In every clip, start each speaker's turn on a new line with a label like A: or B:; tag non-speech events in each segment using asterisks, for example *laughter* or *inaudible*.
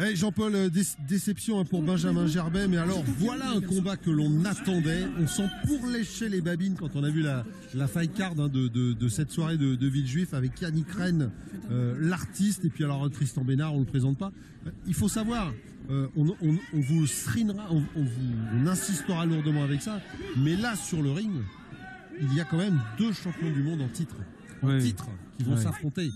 A: Hey Jean-Paul, euh, dé- déception hein, pour Benjamin Gerbet, mais alors voilà un combat que l'on attendait. On sent pour lécher les babines quand on a vu la, la fight card hein, de, de, de cette soirée de, de Villejuif avec Yannick Rennes, euh, l'artiste, et puis alors euh, Tristan Bénard, on le présente pas. Il faut savoir, euh, on, on, on vous srinera, on, on vous on insistera lourdement avec ça, mais là sur le ring, il y a quand même deux champions du monde en titre, en
B: Oui.
A: titre, qui vont s'affronter.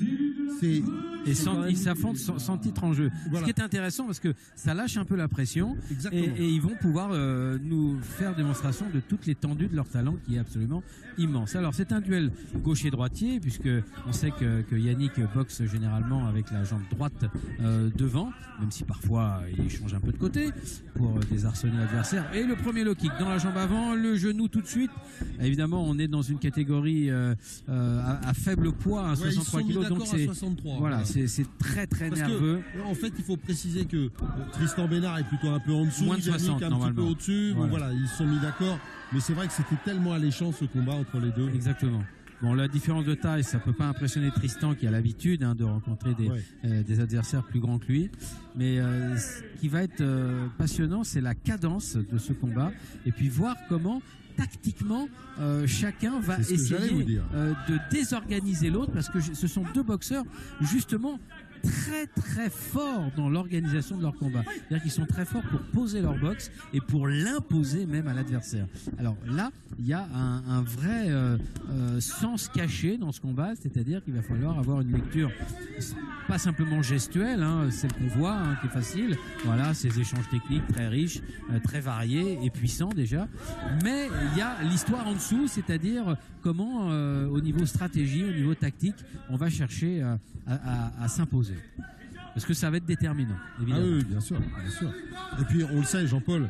B: Et sans,
A: même-
B: ils s'affrontent sans, sans titre en jeu.
A: Voilà.
B: Ce qui est intéressant parce que ça lâche un peu la pression et, ils vont pouvoir euh, nous faire démonstration de toute l'étendue de leur talent qui est absolument immense. Alors c'est un duel gaucher-droitier puisque on sait que, que Yannick boxe généralement avec la jambe droite euh, devant, même si parfois il change un peu de côté pour euh, désarçonner l'adversaire. Et le premier low kick dans la jambe avant, le genou tout de suite. Évidemment on est dans une catégorie euh, euh, à, à faible poids, à
A: Ouais, ils se
B: 63
A: sont mis
B: kilos, donc c'est
A: 63.
B: voilà, c'est très très
A: Parce
B: nerveux.
A: que, en fait, il faut préciser que euh, Tristan Bénard est plutôt un peu en dessous,
B: Moins de
A: Yannick
B: 60,
A: un petit peu au-dessus.
B: Voilà.
A: voilà, ils sont mis d'accord. Mais c'est vrai que c'était tellement alléchant ce combat entre les deux.
B: Exactement. Bon, la différence de taille, ça peut pas impressionner Tristan qui a l'habitude hein, de rencontrer des,
A: Ouais.
B: euh, des adversaires plus grands que lui. Mais euh, ce qui va être euh, passionnant, c'est la cadence de ce combat et puis voir comment tactiquement euh, chacun va
A: vous
B: essayer
A: dire.
B: euh, de désorganiser l'autre parce que je- ce sont deux boxeurs justement très très forts dans l'organisation de leur combat. C'est-à-dire qu'ils sont très forts pour poser leur boxe et pour l'imposer même à l'adversaire. Alors là, il y a un, vrai euh, euh, sens caché dans ce combat, c'est-à-dire qu'il va falloir avoir une lecture pas simplement gestuelle, hein, celle qu'on voit, hein, qui est facile. Voilà, ces échanges techniques très riches, euh, très variés et puissants déjà. Mais il y a l'histoire en dessous, c'est-à-dire comment, au niveau stratégie, au niveau tactique, on va chercher à s'imposer. Parce que ça va être déterminant,
A: Ah
B: évidemment.
A: oui, bien sûr, bien sûr. Et puis, on le sait, Jean-Paul,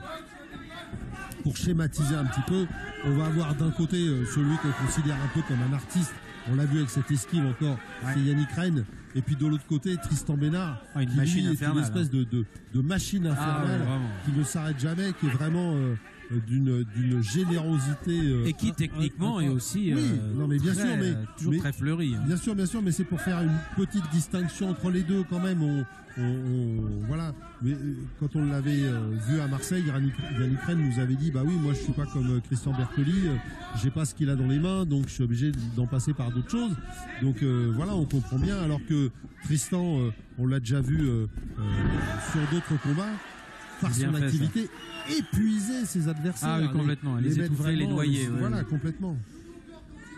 A: pour schématiser un petit peu, on va avoir d'un côté euh, celui qu'on considère un peu comme un artiste. On l'a vu avec cette esquive encore,
B: Ouais.
A: c'est Yannick Rennes. Et puis de l'autre côté, Tristan Bénard,
B: Ah, une
A: qui
B: machine
A: lui, est une espèce de, de, de machine infernale
B: ouais, vraiment.
A: qui ne s'arrête jamais, qui est vraiment euh, d'une d'une générosité. euh,
B: Et qui techniquement est aussi
A: Oui,
B: euh,
A: non mais bien
B: très,
A: sûr, mais
B: euh, toujours
A: mais-
B: très fleuri. hein.
A: Bien sûr, bien sûr, mais c'est pour faire une petite distinction entre les deux quand même. On, on- on- voilà. Mais quand on l'avait vu à Marseille, Yannick, Rennes nous avait dit bah oui, moi je suis pas comme Christian Bertoli, j'ai pas ce qu'il a dans les mains, donc je suis obligé d'en passer par d'autres choses. Donc euh, voilà, on comprend bien. Alors que Tristan, euh, on l'a déjà vu sur d'autres combats, par son activité, épuiser ses adversaires.
B: Ah oui, complètement. Les
A: mettre
B: étouffer, les
A: vraiment,
B: noyer, ouais,
A: voilà,
B: ouais.
A: complètement.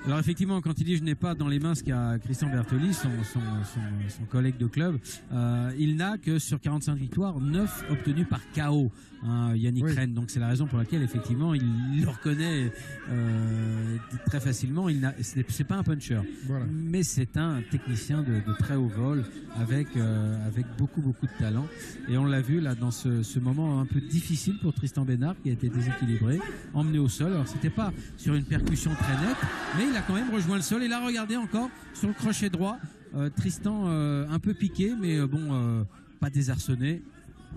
B: Alors effectivement, quand il dit je n'ai pas dans les mains ce qu'a Christian Bertoli, son, son, son, son collègue de club, euh, il n'a que sur 45 victoires, 9 obtenues par KO, hein, Yannick
A: Oui.
B: Rennes. Donc c'est la raison pour laquelle effectivement il le reconnaît euh, très facilement. Il n'a, c'est, pas un puncher,
A: Voilà.
B: mais c'est un technicien de, de très haut vol avec euh, avec beaucoup beaucoup de talent. Et on l'a vu là dans ce, ce moment un peu difficile pour Tristan Bénard qui a été déséquilibré, emmené au sol. Alors c'était pas sur une percussion très nette, mais il a quand même rejoint le sol et l'a regardé encore sur le crochet droit. Euh, Tristan euh, un peu piqué, mais euh, bon, pas désarçonné.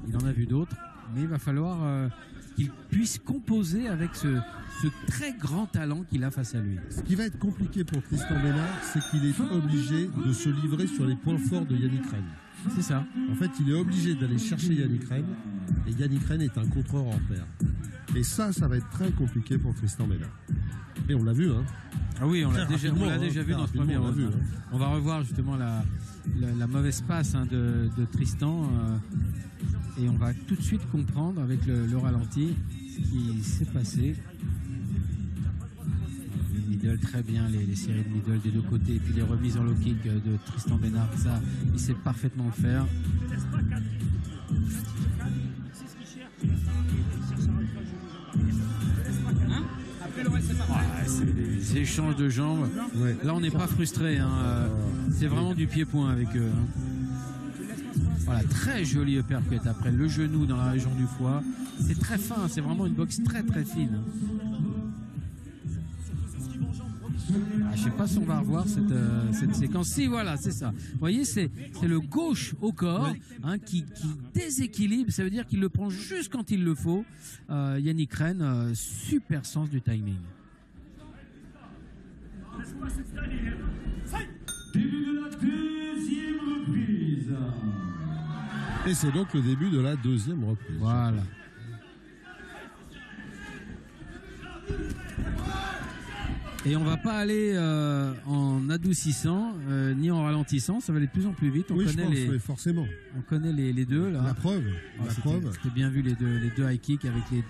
B: Il en a vu d'autres, mais il va falloir qu'il puisse composer avec ce, ce très grand talent qu'il a face à lui.
A: Ce qui va être compliqué pour Tristan Bénard, c'est qu'il est obligé de se livrer sur les points forts de Yannick Rennes.
B: C'est ça.
A: En fait, il est obligé d'aller chercher Yannick Rennes, et Yannick Rennes est un contreur en paire. Et ça, ça va être très compliqué pour Tristan Bénard. Et on l'a vu, hein.
B: Ah oui, on l'a déjà, on
A: hein,
B: déjà vu dans ce premier
A: on vu,
B: hein. On va revoir justement la, la, la mauvaise passe hein, de, de Tristan euh, et on va tout de suite comprendre avec le, le ralenti ce qui s'est passé. Les middle, très bien, les, les séries de middle des deux côtés et puis les remises en low kick euh, de Tristan Bénard, ça, il sait parfaitement le faire. Ouais, c'est des échanges de jambes.
A: Ouais.
B: Là, on n'est pas frustré. Hein. euh, C'est vraiment du pied-point avec eux. hein. Voilà, très joli uppercut après le genou dans la région du foie. C'est très fin, c'est vraiment une boxe très très fine. Ah, je sais pas si on va revoir cette, euh, cette séquence. Si, voilà, c'est ça. Vous voyez, c'est c'est le gauche au corps hein, qui, qui déséquilibre. Ça veut dire qu'il le prend juste quand il le faut. Euh, Yannick Rennes, euh, super sens du timing.
C: Début de la deuxième reprise.
A: Et c'est donc le début de la deuxième reprise.
B: Voilà. Et on va pas aller euh, en adoucissant euh, ni en ralentissant, ça va aller de plus en plus vite. On
A: oui, je
B: connaît
A: pense,
B: les,
A: oui, forcément.
B: on connaît les, les deux là.
A: La preuve.
B: Ah,
A: la preuve.
B: C'était bien vu les deux, les deux high kicks avec les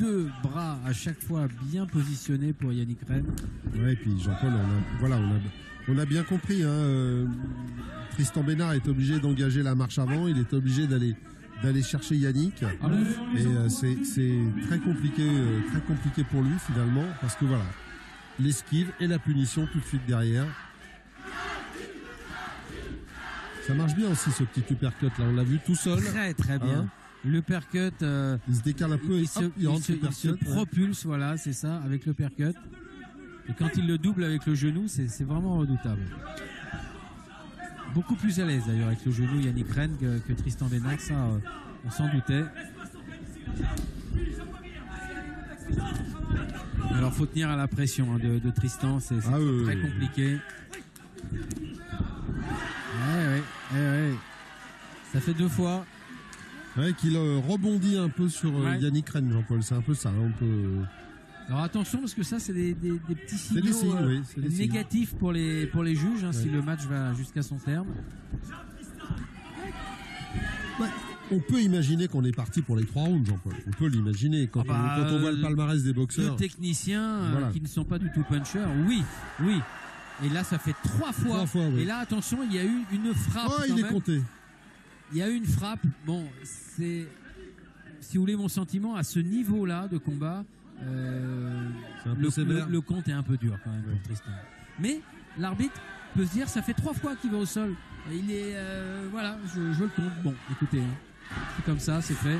B: deux bras à chaque fois bien positionnés pour Yannick Rennes.
A: Ouais, et puis Jean-Paul, on a, voilà, on a, on a bien compris. Hein, Tristan Bénard est obligé d'engager la marche avant. Il est obligé d'aller d'aller chercher Yannick.
B: Ah
A: Et euh, c'est c'est très compliqué, euh, très compliqué pour lui finalement, parce que voilà, l'esquive et la punition tout de suite derrière. Ça marche bien aussi ce petit uppercut là. On l'a vu tout seul.
B: Très très bien.
A: Hein
B: le percut, euh,
A: Il se décale un peu
B: il,
A: et
B: se,
A: hop, il
B: il
A: rentre
B: se-
A: le
B: il se
A: uppercut.
B: propulse, voilà, c'est ça, avec le percut. Et quand il le double avec le genou, c'est vraiment redoutable. Beaucoup plus à l'aise d'ailleurs avec le genou Yannick Rennes que, que Tristan Bénac, ça euh, on s'en doutait. Alors faut tenir à la pression hein, de, de Tristan, c'est
A: Ah oui,
B: très
A: oui,
B: compliqué. Ouais, ouais, ouais, ouais. Ça fait deux fois.
A: Ouais, qu'il euh, rebondit un peu sur euh,
B: Ouais.
A: Yannick Rennes, Jean-Paul. C'est un peu ça. On peut.
B: Alors attention parce que ça c'est des, des- des petits signaux
A: des signes,
B: euh,
A: oui,
B: négatifs pour les pour les juges hein, si le match va jusqu'à son terme.
A: Ouais, on peut imaginer qu'on est parti pour les trois rounds, Jean-Paul. On peut l'imaginer. Quand,
B: Ah bah,
A: on, quand on voit le palmarès des boxeurs.
B: techniciens euh,
A: Voilà.
B: qui ne sont pas du tout punchers, oui, oui. Et là ça fait trois fois.
A: Trois fois, oui.
B: Et là attention il y a eu une frappe.
A: Oh,
B: quand
A: il est
B: même.
A: compté.
B: Il y a eu une frappe. Bon c'est si vous voulez mon sentiment à ce niveau-là de combat. euh, le,
A: sévère.
B: le- le compte est un peu dur quand même pour Tristan. Mais l'arbitre peut se dire ça fait trois fois qu'il va au sol. Il est euh, voilà, je, je le compte. Bon, écoutez, hein. c'est comme ça, c'est fait.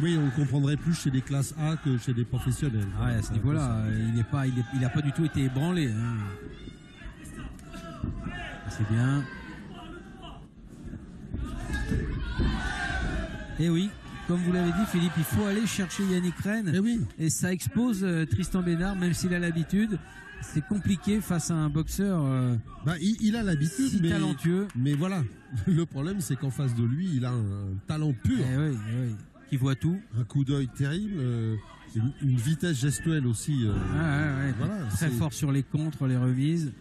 A: Oui, on le comprendrait plus chez des classes A que chez des professionnels.
B: Ah ouais, à ce niveau-là, il n'est pas, il, est- il a pas du tout été ébranlé. hein. C'est bien. Et oui, comme vous l'avez dit, Philippe, il faut aller chercher Yannick Rennes.
A: Eh oui.
B: Et ça expose euh, Tristan Bénard, même s'il a l'habitude. C'est compliqué face à un boxeur euh,
A: Bah, il, il a l'habitude,
B: si
A: mais,
B: talentueux.
A: mais voilà. *laughs* Le problème, c'est qu'en face de lui, il a un talent pur,
B: Eh oui, eh oui, qui voit tout.
A: un coup d'œil terrible, euh, une, une vitesse gestuelle aussi.
B: Ah, ouais, ouais,
A: Voilà,
B: très fort sur les contres, les remises.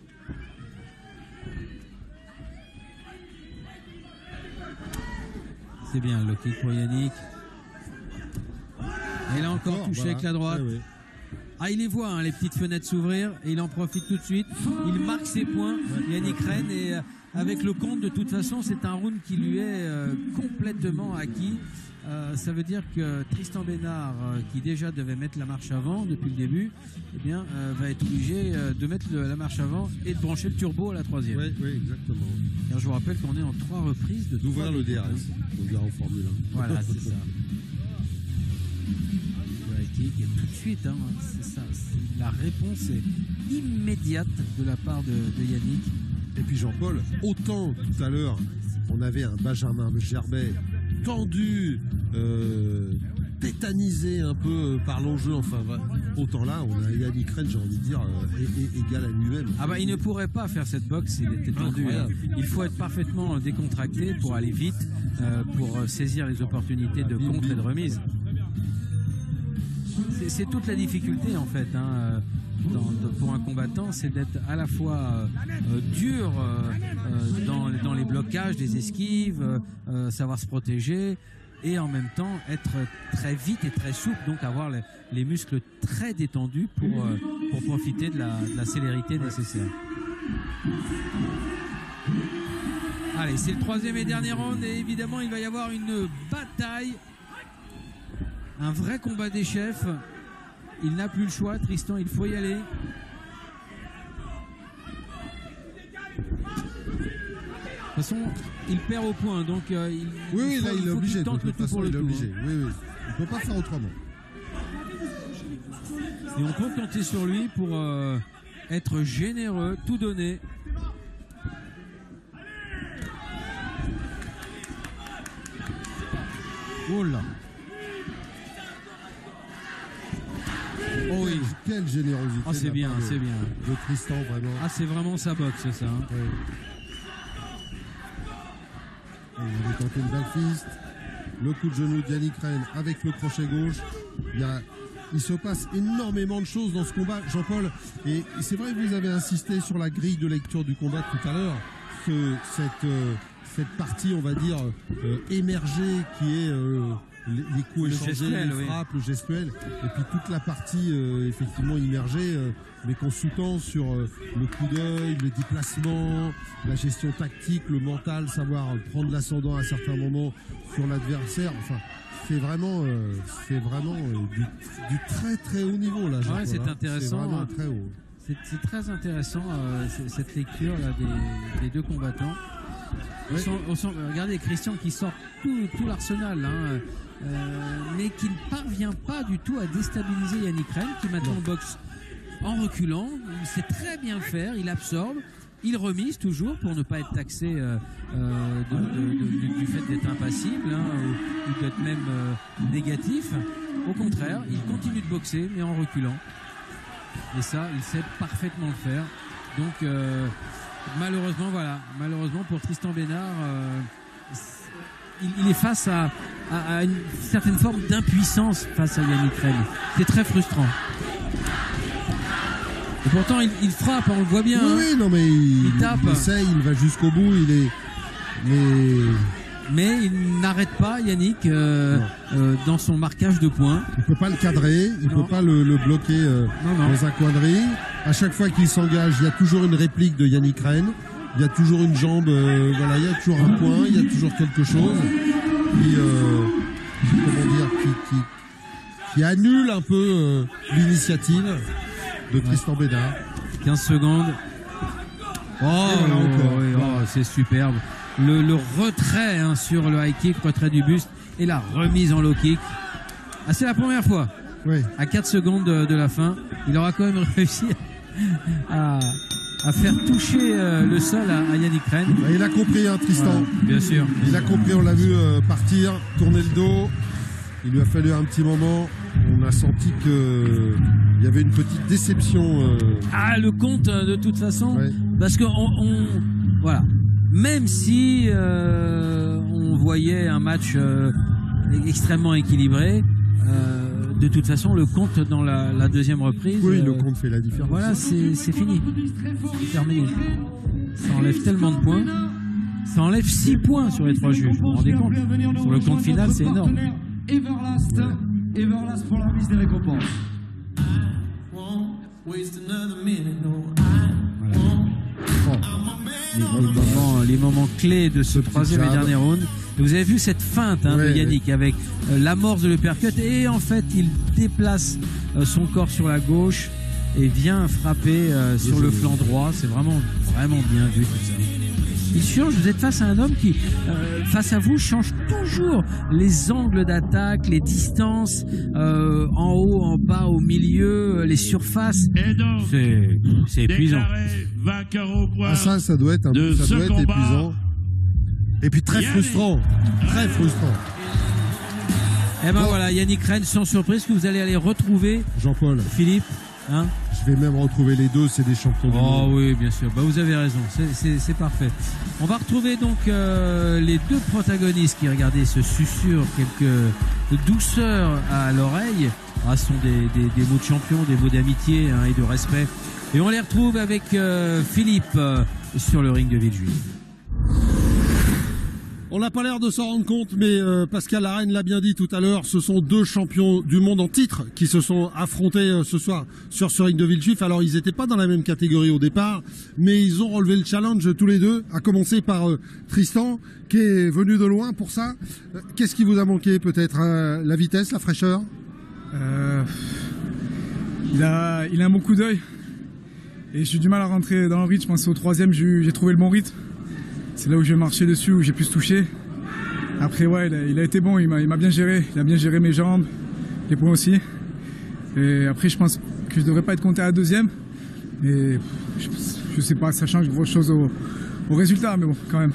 B: C'est bien le kick pour Yannick. Et là encore touché
A: voilà.
B: avec la droite.
A: Ouais.
B: Ah, il les voit, hein, les petites fenêtres s'ouvrir et il en profite tout de suite. Il marque ses points, Yannick Rennes, et euh, avec le compte, de toute façon, c'est un round qui lui est euh, complètement acquis. Euh, ça veut dire que Tristan Bénard, euh, qui déjà devait mettre la marche avant depuis le début, eh bien, euh, va être obligé de mettre le- la marche avant et de brancher le turbo à la troisième.
A: Ouais, ouais, exactement.
B: Car je vous rappelle qu'on est en trois reprises de
A: D'ouvrir le DRS,
B: hein.
A: on dirait en Formule 1.
B: Voilà, c'est *laughs* ça. Tout de suite, hein, c'est ça. La réponse est immédiate de la part de, de Yannick.
A: Et puis Jean-Paul, autant tout à l'heure, on avait un Benjamin Gerbet tendu, euh, tétanisé un peu par l'enjeu, enfin, autant là, on a Yannick Rennes, j'ai envie de dire, euh, égal à lui-même.
B: Ah bah il ne pourrait pas faire cette boxe s'il était tendu. hein. Il faut être parfaitement décontracté pour aller vite, euh, pour saisir les opportunités de contre et de remise. C'est- toute la difficulté en fait hein, pour un combattant, c'est d'être à la fois euh, euh, dur euh, dans, les blocages, des esquives, savoir se protéger et en même temps être très vite et très souple, donc avoir les, les muscles très détendus pour, profiter de la célérité nécessaire. Allez, c'est le troisième et dernier round et évidemment il va y avoir une bataille, un vrai combat des chefs. Il n'a plus le choix, Tristan, il faut y aller. De toute façon, il perd au point, donc euh, il,
A: Oui, oui,
B: faut-
A: là, il est obligé, de
B: tente le tout
A: façon,
B: pour le
A: il est
B: tout,
A: obligé.
B: hein.
A: Oui, oui. Il ne peut pas faire autrement.
B: Et on peut compter sur lui pour euh, être généreux, tout donner. Oh là Oh oui.
A: Quelle générosité.
B: Ah, c'est bien, c'est bien.
A: De Tristan, vraiment.
B: Ah, c'est vraiment sa boxe, ça. hein.
A: Ouais. Il avait tenté une backfist. Le coup de genou de Yannick Rennes avec le crochet gauche. Il, y a- il se passe énormément de choses dans ce combat, Jean-Paul. Et, et c'est vrai que vous avez insisté sur la grille de lecture du combat tout à l'heure. Ce- cette, euh, cette partie, on va dire, euh, émergée qui est euh, les, les coups
B: Le
A: échangés, les
B: oui.
A: frappes, le gestuel. Et puis toute la partie euh, effectivement immergée, euh, mais qu'on sous-tend sur euh, le coup d'œil, le déplacement, la gestion tactique, le mental, savoir prendre l'ascendant à certains moments sur l'adversaire. Enfin, c'est vraiment, euh, c'est vraiment du, du très très haut niveau là. Jean-Paul,
B: c'est intéressant,
A: vraiment
B: hein.
A: très haut.
B: C'est très intéressant cette lecture là, des, des deux combattants. Sent- regardez Christian qui sort tout, tout l'arsenal, hein, euh, mais qui ne parvient pas du tout à déstabiliser Yannick Rennes, qui maintenant boxe en reculant. Il sait très bien le faire, il absorbe. Il remise toujours pour ne pas être taxé euh, euh, de- de- de- du, fait d'être impassible hein, ou, ou d'être même euh, négatif. Au contraire, il continue de boxer mais en reculant. Et ça, il sait parfaitement le faire. Donc, euh, malheureusement, voilà, malheureusement pour Tristan Bénard, euh, il, il est face à, à- à une certaine forme d'impuissance face à Yannick Rennes. C'est très frustrant. Et pourtant, il, il frappe, on le voit bien.
A: Oui,
B: hein.
A: oui, non mais il,
B: Il tape.
A: il essaye, il va jusqu'au bout, il est. Mais
B: Mais il n'arrête pas Yannick euh, euh, dans son marquage de points.
A: il peut pas le cadrer, il
B: Non.
A: peut pas le, le bloquer euh,
B: Non, non.
A: dans un ring. À chaque fois qu'il s'engage, il y a toujours une réplique de Yannick Rennes. Il y a toujours une jambe, voilà, il y a toujours un point, il y a toujours quelque chose qui, comment dire, qui, qui, qui annule un peu l'initiative de Tristan Bédard.
B: 15 secondes. Oh,
A: voilà encore.
B: oui, oh, c'est superbe. Le, le retrait hein, sur le high kick, retrait du buste et la remise en low kick. Ah, c'est la première fois.
A: Oui.
B: À 4 secondes de, de la fin, il aura quand même *laughs* réussi à, à faire toucher euh, le sol à, à Yannick Rennes.
A: Bah, Il a compris, hein, Tristan.
B: Voilà, bien sûr.
A: Il a compris, on l'a vu euh, partir, tourner le dos. Il lui a fallu un petit moment. On a senti que il y avait une petite déception. euh,
B: Ah, le compte, euh, de toute façon,
A: ouais.
B: parce que on, on- voilà, même si euh, on voyait un match euh, extrêmement équilibré, euh, de toute façon, le compte dans la, la deuxième reprise,
A: Oui,
B: euh,
A: le compte fait la différence.
B: voilà, c'est fini, c'est terminé. Ça enlève tellement de points. Ça enlève 6 points sur les trois juges. Vous vous rendez compte? Sur le compte final, c'est énorme.
C: Everlast, Everlast pour la mise des récompenses.
B: Les, les moments, les moments clés de ce troisième et dernier round. Et vous avez vu cette feinte hein,
A: Ouais,
B: de Yannick avec euh, l'amorce de l'uppercut et en fait il déplace euh, son corps sur la gauche et vient frapper euh, sur le flanc droit. C'est vraiment vraiment bien vu tout ça. Il change, vous êtes face à un homme qui, euh, face à vous, change toujours les angles d'attaque, les distances, euh, en haut, en bas, au milieu, euh, les surfaces.
D: Et donc,
B: C'est épuisant.
D: vainqueur au point.
A: Ah, ça, ça doit être, un,
D: de
A: ça doit être épuisant. Et puis très
D: Yannick.
A: frustrant. Très frustrant.
B: Eh ben voilà, Yannick Rennes, sans surprise, que vous allez aller retrouver,
A: Jean-Paul,
B: Philippe. Hein
A: je vais même retrouver les deux, c'est des champions du
B: oh
A: monde.
B: oui, bien sûr. Bah, vous avez raison, c'est- parfait. On va retrouver donc euh, les deux protagonistes qui, regardez, se susurrent quelques douceurs à l'oreille. Ah, ce sont des, des- des mots de champion, des mots d'amitié hein, et de respect. Et on les retrouve avec euh, Philippe euh, sur le ring de Villejuif.
A: On n'a pas l'air de s'en rendre compte, mais euh, Pascal Larraine l'a bien dit tout à l'heure, ce sont deux champions du monde en titre qui se sont affrontés euh, ce soir sur ce ring de Villejuif. Alors ils n'étaient pas dans la même catégorie au départ, mais ils ont relevé le challenge tous les deux, à commencer par euh, Tristan, qui est venu de loin pour ça. Qu'est-ce qui vous a manqué peut-être euh, La vitesse, la fraîcheur?
E: Il, a, il a un bon coup d'œil. Et j'ai du mal à rentrer dans le rythme. Je pense au troisième, j'ai trouvé le bon rythme. C'est là où j'ai marché dessus, où j'ai pu se toucher. Après, ouais, il a, été bon, il m'a bien géré. Il a bien géré mes jambes, les points aussi. Et après, je pense que je devrais pas être compté à la deuxième. Et je, je sais pas, ça change grosse chose au résultat, mais bon, quand même.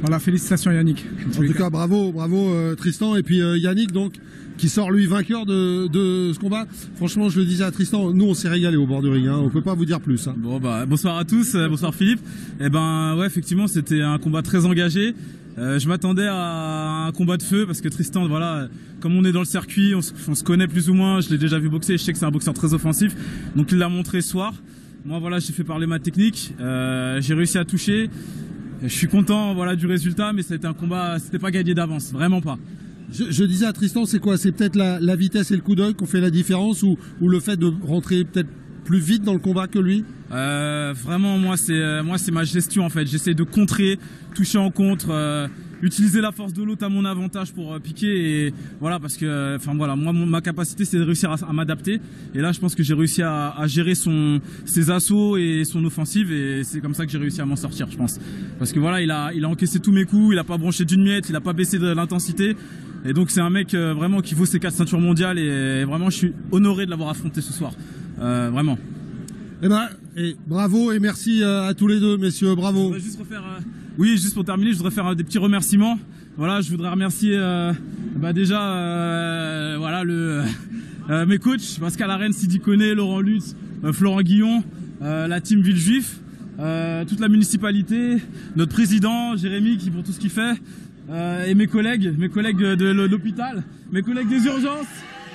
E: Voilà, félicitations Yannick.
A: En tout cas, bravo, bravo euh, Tristan et puis euh, Yannick. Donc, qui sort lui vainqueur de, de ce combat. Franchement, je le disais à Tristan, nous on s'est régalé au bord du ring. Hein. On peut pas vous dire plus. Hein.
F: Bon bah bonsoir à tous, euh, bonsoir Philippe. Eh ben ouais effectivement c'était un combat très engagé. Euh, je m'attendais à un combat de feu parce que Tristan, voilà, comme on est dans le circuit, on, se- on se connaît plus ou moins. Je l'ai déjà vu boxer, je sais que c'est un boxeur très offensif, donc il l'a montré ce soir. Moi voilà, j'ai fait parler ma technique, euh, j'ai réussi à toucher. Je suis content voilà du résultat, mais c'était un combat, c'était pas gagné d'avance, vraiment pas.
A: Je, je disais à Tristan, c'est quoi? C'est peut-être la, la vitesse et le coup d'œil qu'on fait la différence ou, ou le fait de rentrer peut-être plus vite dans le combat que lui?
F: Euh, vraiment, moi, c'est euh, moi, c'est ma gestion en fait. J'essaie de contrer, toucher en contre, euh, utiliser la force de l'autre à mon avantage pour euh, piquer et voilà parce que, euh, enfin voilà, moi, ma capacité, c'est de réussir à, à m'adapter. Et là, je pense que j'ai réussi à, à gérer son ses assauts et son offensive et c'est comme ça que j'ai réussi à m'en sortir, je pense. Parce que voilà, il a il a encaissé tous mes coups, il a pas bronché d'une miette, il a pas baissé de l'intensité. Et donc c'est un mec euh, vraiment qui vaut ses quatre ceintures mondiales et, vraiment je suis honoré de l'avoir affronté ce soir. Euh, vraiment.
A: Eh ben, et bravo et merci euh, à tous les deux, messieurs, bravo.
F: voudrais juste refaire, euh, oui, juste pour terminer, je voudrais faire euh, des petits remerciements. Voilà, je voudrais remercier euh, bah déjà euh, voilà mes coachs Pascal Arène, Sidi Koné, Laurent Lutz, Florent Guillon, la team Villejuif, toute la municipalité, notre président Jérémy qui pour tout ce qu'il fait et mes collègues, mes collègues de, l'hôpital, mes collègues des urgences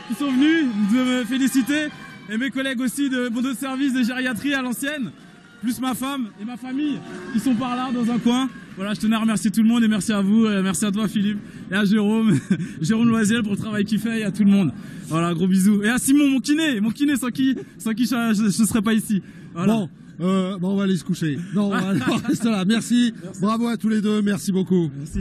F: qui sont venus de me féliciter et mes collègues aussi de mon service de gériatrie à l'ancienne plus ma femme et ma famille qui sont par là dans un coin. Voilà, je tenais à remercier tout le monde et merci à vous, et merci à toi Philippe et à Jérôme, *laughs* Jérôme Loisiel pour le travail qu'il fait et à tout le monde. Voilà, gros bisous. Et à Simon, mon kiné, mon kiné sans qui, sans qui je, je serais pas ici. Voilà.
A: Bon, euh, bon, on va aller se coucher. Non, on va- *laughs* on reste là. Merci. Bravo à tous les deux. Merci beaucoup.
F: Merci.